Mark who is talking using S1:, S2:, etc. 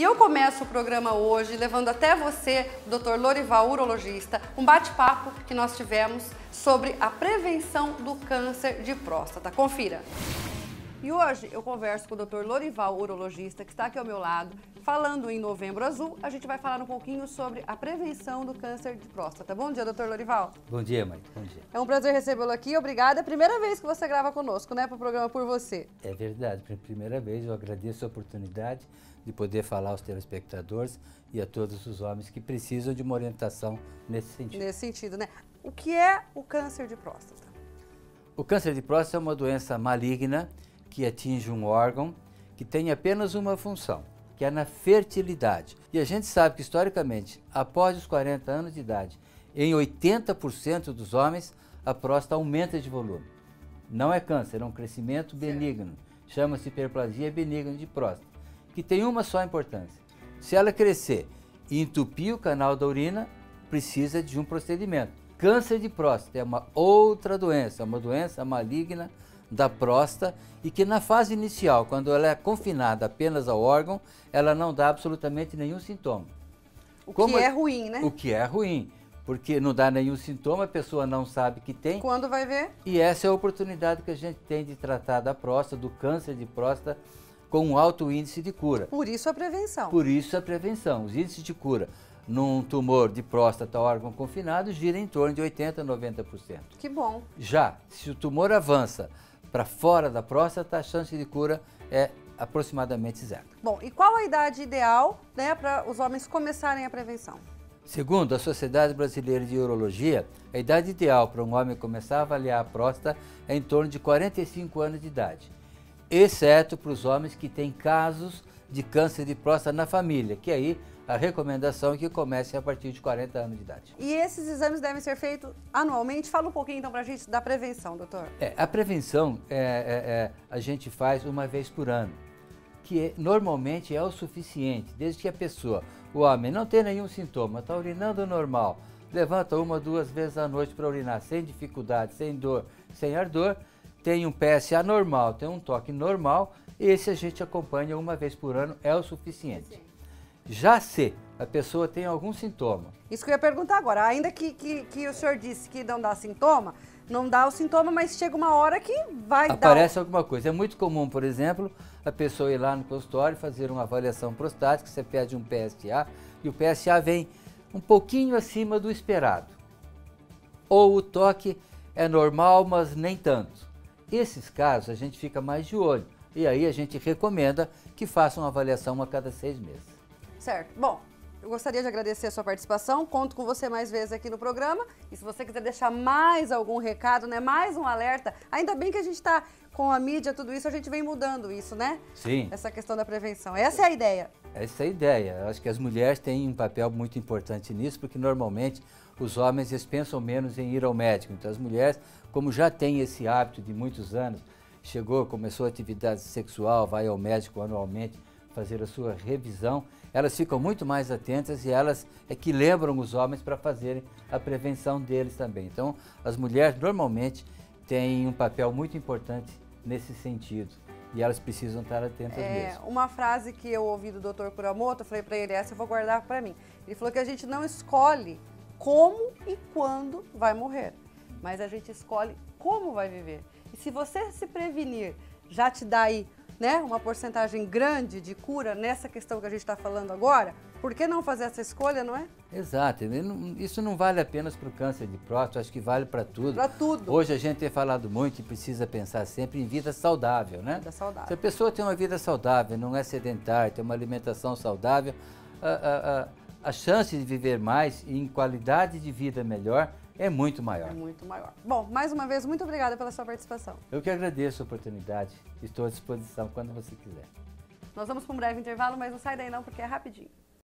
S1: E eu começo o programa hoje levando até você, Dr. Lorival, urologista, um bate-papo que nós tivemos sobre a prevenção do câncer de próstata. Confira. E hoje eu converso com o Dr. Lorival, urologista, que está aqui ao meu lado. Falando em Novembro Azul, a gente vai falar um pouquinho sobre a prevenção do câncer de próstata. Bom dia, doutor Lorival.
S2: Bom dia, mãe. Bom dia.
S1: É um prazer recebê-lo aqui. Obrigada. É a primeira vez que você grava conosco, né, para o programa Por Você.
S2: É verdade. Pela primeira vez eu agradeço a oportunidade de poder falar aos telespectadores e a todos os homens que precisam de uma orientação nesse sentido.
S1: Nesse sentido, né? O que é o câncer de próstata?
S2: O câncer de próstata é uma doença maligna que atinge um órgão que tem apenas uma função, que é na fertilidade. E a gente sabe que, historicamente, após os 40 anos de idade, em 80% dos homens, a próstata aumenta de volume. Não é câncer, é um crescimento benigno. Chama-se hiperplasia benigna de próstata, que tem uma só importância. Se ela crescer e entupir o canal da urina, precisa de um procedimento. Câncer de próstata é uma outra doença, uma doença maligna da próstata e que na fase inicial, quando ela é confinada apenas ao órgão, ela não dá absolutamente nenhum sintoma.
S1: O Como que é ruim, né?
S2: O que é ruim, porque não dá nenhum sintoma, a pessoa não sabe que tem.
S1: Quando vai ver?
S2: E essa é a oportunidade que a gente tem de tratar da próstata, do câncer de próstata, com um alto índice de cura.
S1: Por isso a prevenção.
S2: Por isso a prevenção. Os índices de cura num tumor de próstata órgão confinado gira em torno de 80% a 90%.
S1: Que bom.
S2: Já, se o tumor avança para fora da próstata, a chance de cura é aproximadamente zero.
S1: Bom, e qual a idade ideal né, para os homens começarem a prevenção?
S2: Segundo a Sociedade Brasileira de Urologia, a idade ideal para um homem começar a avaliar a próstata é em torno de 45 anos de idade, exceto para os homens que têm casos de câncer de próstata na família, que aí a recomendação é que comece a partir de 40 anos de idade.
S1: E esses exames devem ser feitos anualmente? Fala um pouquinho então para a gente da prevenção, doutor.
S2: É, a prevenção é, é, é, a gente faz uma vez por ano, que é, normalmente é o suficiente, desde que a pessoa, o homem, não tenha nenhum sintoma, está urinando normal, levanta uma, duas vezes à noite para urinar sem dificuldade, sem dor, sem ardor, tem um PSA normal, tem um toque normal, esse a gente acompanha uma vez por ano, é o suficiente. Já se a pessoa tem algum sintoma.
S1: Isso que eu ia perguntar agora. Ainda que, que, que o senhor disse que não dá sintoma, não dá o sintoma, mas chega uma hora que vai
S2: Aparece dar. Aparece alguma coisa. É muito comum, por exemplo, a pessoa ir lá no consultório fazer uma avaliação prostática, você pede um PSA e o PSA vem um pouquinho acima do esperado. Ou o toque é normal, mas nem tanto. Esses casos a gente fica mais de olho e aí a gente recomenda que faça uma avaliação a cada seis meses.
S1: Certo. Bom, eu gostaria de agradecer a sua participação. Conto com você mais vezes aqui no programa. E se você quiser deixar mais algum recado, né, mais um alerta, ainda bem que a gente está com a mídia, tudo isso, a gente vem mudando isso, né?
S2: Sim.
S1: Essa questão da prevenção. Essa é a ideia.
S2: Essa é a ideia. Eu acho que as mulheres têm um papel muito importante nisso, porque normalmente os homens eles pensam menos em ir ao médico. Então as mulheres, como já têm esse hábito de muitos anos, chegou, começou a atividade sexual, vai ao médico anualmente fazer a sua revisão, elas ficam muito mais atentas e elas é que lembram os homens para fazerem a prevenção deles também. Então, as mulheres normalmente têm um papel muito importante nesse sentido e elas precisam estar atentas é, mesmo.
S1: Uma frase que eu ouvi do Dr. Kuramoto, eu falei para ele, essa eu vou guardar para mim. Ele falou que a gente não escolhe como e quando vai morrer, mas a gente escolhe como vai viver. Se você se prevenir, já te dá aí né, uma porcentagem grande de cura nessa questão que a gente está falando agora, por que não fazer essa escolha, não é?
S2: Exato. Isso não vale apenas para o câncer de próstata, acho que vale para tudo.
S1: Para tudo.
S2: Hoje a gente tem falado muito e precisa pensar sempre em vida saudável, né?
S1: Vida saudável.
S2: Se a pessoa tem uma vida saudável, não é sedentária, tem uma alimentação saudável, a, a, a, a chance de viver mais e em qualidade de vida melhor é muito maior. É
S1: muito maior. Bom, mais uma vez, muito obrigada pela sua participação.
S2: Eu que agradeço a oportunidade. Estou à disposição quando você quiser.
S1: Nós vamos para um breve intervalo, mas não sai daí não, porque é rapidinho.